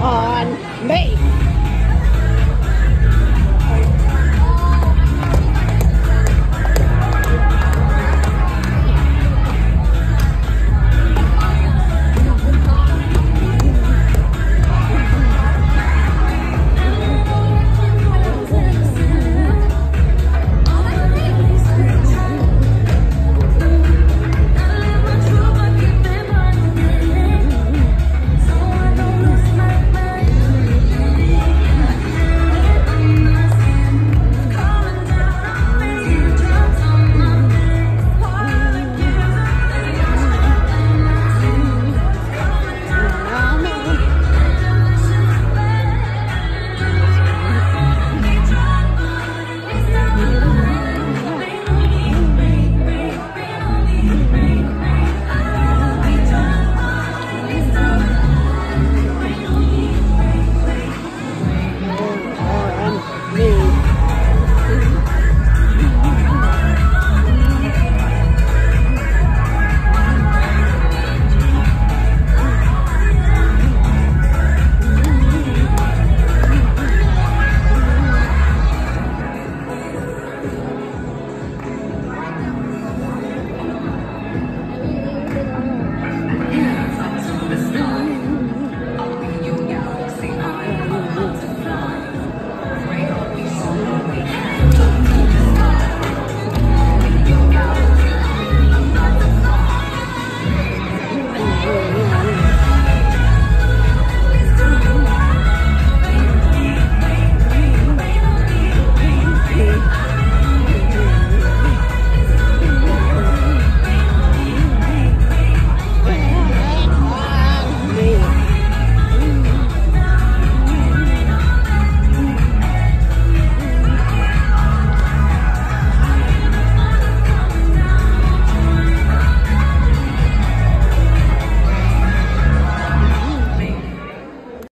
on me.